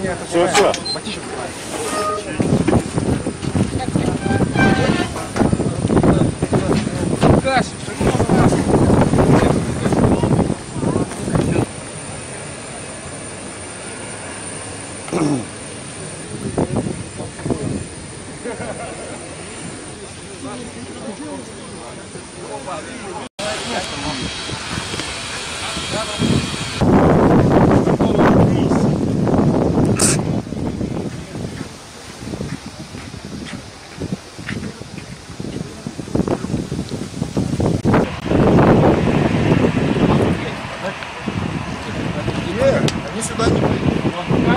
Все, все. условиях они сюда не придут.